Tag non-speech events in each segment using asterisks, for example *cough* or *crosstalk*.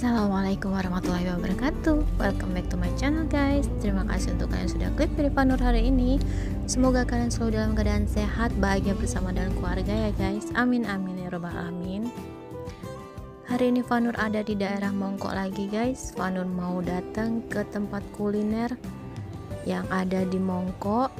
Assalamualaikum warahmatullahi wabarakatuh. Welcome back to my channel guys. Terima kasih untuk kalian sudah klik pilih Panur hari ini. Semoga kalian selalu dalam keadaan sehat Bahagia bersama dengan keluarga ya guys. Amin amin ya robbal amin Hari ini Fanur ada di daerah Mongkok lagi guys. Fanur mau datang ke tempat kuliner Yang ada di Mongkok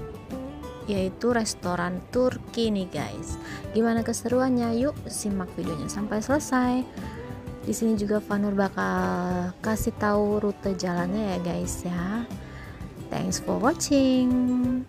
Yaitu restoran Turki nih guys. Gimana keseruannya? Yuk simak videonya sampai selesai di sini juga Fanur bakal kasih tahu rute jalannya ya guys ya. Thanks for watching.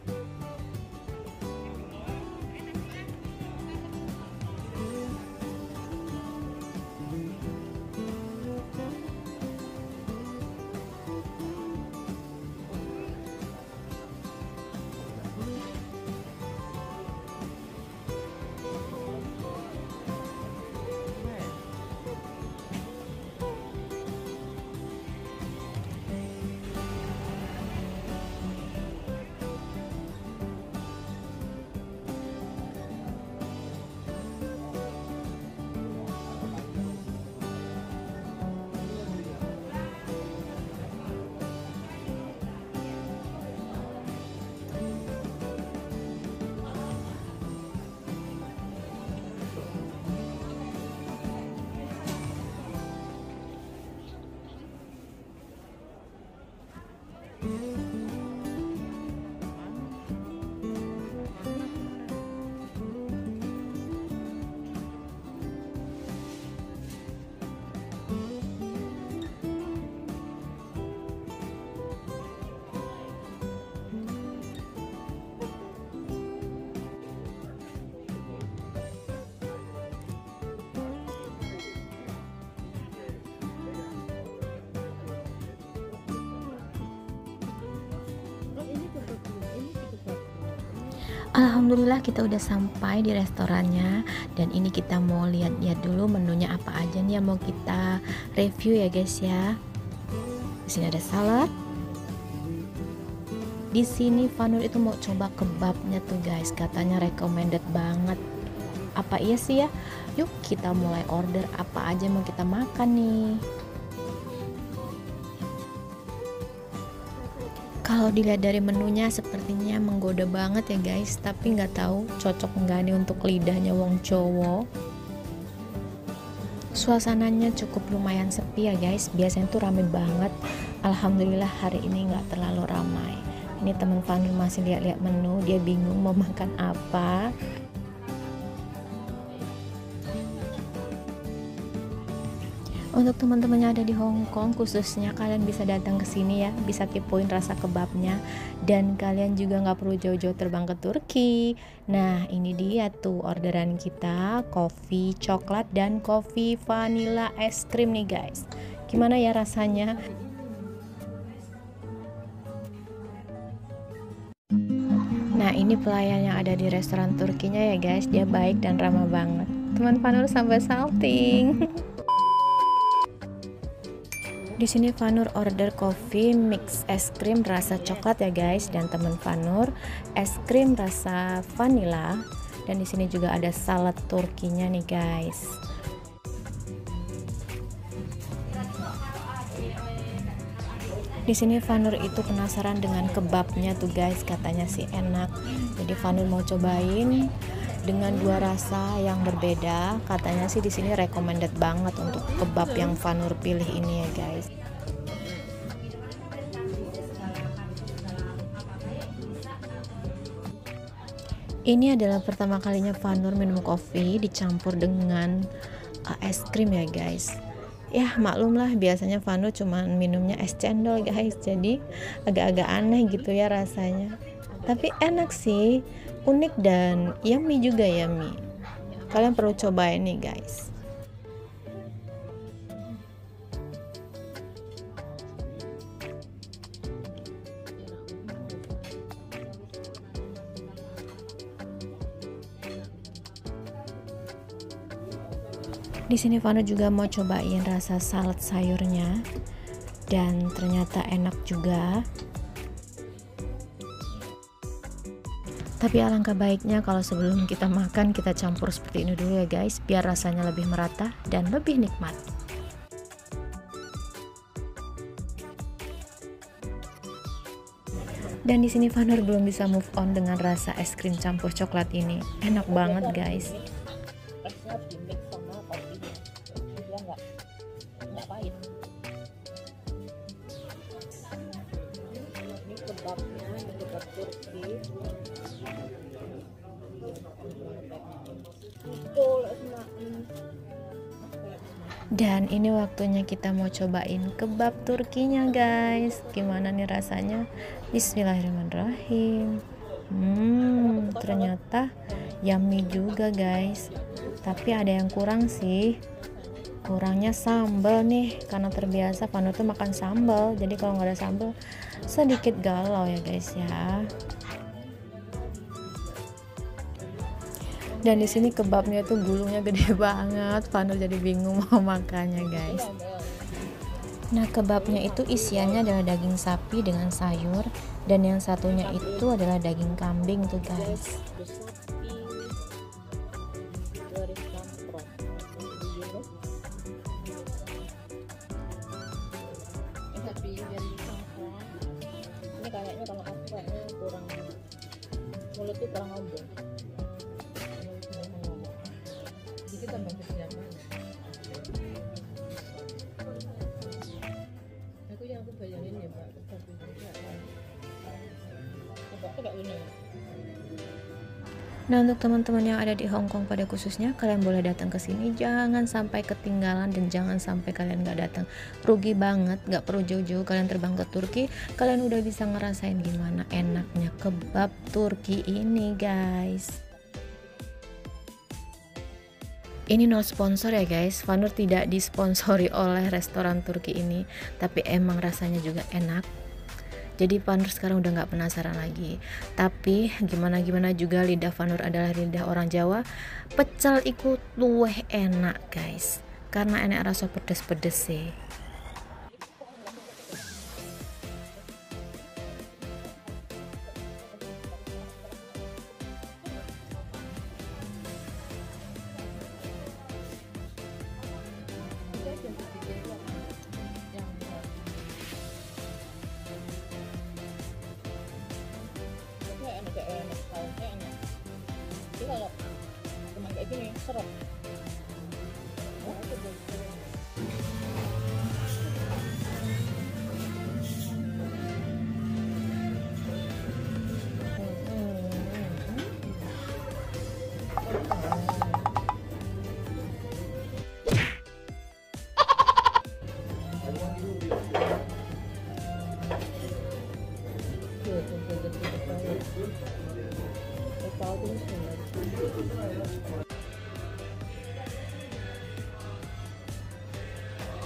Alhamdulillah kita udah sampai di restorannya dan ini kita mau lihat-lihat dulu menunya apa aja nih yang mau kita review ya guys ya. Di sini ada salad. Di sini Fanur itu mau coba kebabnya tuh guys, katanya recommended banget. Apa iya sih ya? Yuk kita mulai order apa aja mau kita makan nih. Kalau dilihat dari menunya sepertinya menggoda banget ya guys. Tapi nggak tahu cocok nggak nih untuk lidahnya wong cowok suasananya cukup lumayan sepi ya guys. Biasanya tuh rame banget. Alhamdulillah hari ini nggak terlalu ramai. Ini teman Fanny masih lihat-lihat menu. Dia bingung mau *laughs* makan apa Untuk teman-teman yang ada di Hong Kong khususnya kalian bisa datang ke sini ya, bisa kepoin rasa kebabnya dan kalian juga nggak perlu jauh-jauh terbang ke Turki. Nah, ini dia tuh orderan kita, kopi coklat dan kopi vanilla es krim nih guys. Gimana ya rasanya? Nah, ini pelayan yang ada di restoran Turkinya ya guys, dia baik dan ramah banget. Teman Panur sampai salting. *laughs* Di sini Fanur order coffee mix es krim rasa coklat ya guys dan teman Fanur es krim rasa vanilla dan di sini juga ada salad turkinya nih guys. Di sini Fanur itu penasaran dengan kebabnya tuh guys, katanya sih enak. Jadi Fanur mau cobain dengan dua rasa yang berbeda. Katanya sih di sini recommended banget untuk kebab yang Fanur pilih ini ya guys. Ini adalah pertama kalinya Fanur minum kopi dicampur dengan uh, es krim ya guys. Ya maklum lah biasanya Fanur cuma minumnya es cendol guys. Jadi agak-agak aneh gitu ya rasanya tapi enak sih unik dan yummy juga yummy kalian perlu coba ini guys. Di sini Vano juga mau cobain rasa salad sayurnya. Dan ternyata enak juga. Tapi alangkah baiknya kalau sebelum kita makan kita campur seperti ini dulu ya guys, biar rasanya lebih merata dan lebih nikmat. Dan di sini Vanur belum bisa move on dengan rasa es krim campur coklat ini. Enak banget guys. Dan ini waktunya kita mau cobain kebab Turkinya guys. Gimana nih rasanya? Bismillahirrahmanirrahim. Hmm ternyata yummy juga guys. Tapi ada yang kurang sih Kurangnya sambal nih. Karena terbiasa Vano tuh makan sambal. Jadi kalau nggak ada sambal Sedikit galau ya guys ya. Dan di sini kebabnya tuh gulungnya gede *laughs* banget. Vanul jadi bingung mau makannya guys. Nah kebabnya itu isiannya adalah daging sapi dengan sayur. Dan yang satunya itu adalah daging kambing tuh guys aku yang aku bayangin ya pak tapi coba ini Nah untuk teman-teman yang ada di Hong Kong pada khususnya kalian boleh datang ke sini. Jangan sampai ketinggalan dan jangan sampai kalian nggak datang. Rugi banget nggak perlu jauh-jauh kalian terbang ke Turki. Kalian udah bisa ngerasain gimana enaknya kebab Turki ini guys ini no sponsor ya guys. Vanur tidak disponsori *laughs* oleh restoran Turki ini tapi emang rasanya juga enak. Jadi Vanur sekarang udah nggak penasaran lagi. Tapi gimana gimana juga lidah Vanur adalah lidah orang Jawa. Pecel ikut luweh enak guys. Karena enak rasa pedes-pedes sih sarap.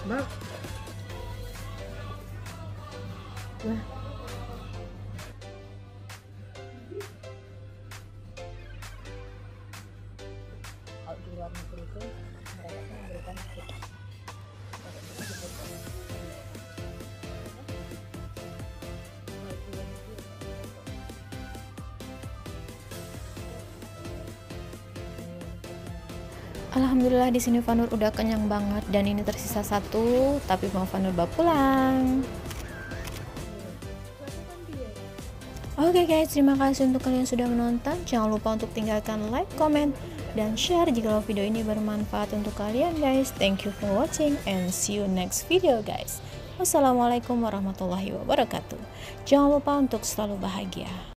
Bác. Wow. Alhamdulillah di sini Vanur udah kenyang banget dan ini tersisa satu tapi mau Vanur bawa pulang. Oke okay guys, terima kasih untuk kalian sudah menonton. Jangan lupa untuk tinggalkan like, comment, dan share jika video ini bermanfaat untuk kalian guys. Thank you for watching and see you next video guys. Wassalamualaikum warahmatullahi wabarakatuh. Jangan lupa untuk selalu bahagia.